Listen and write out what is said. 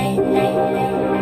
late, late, late.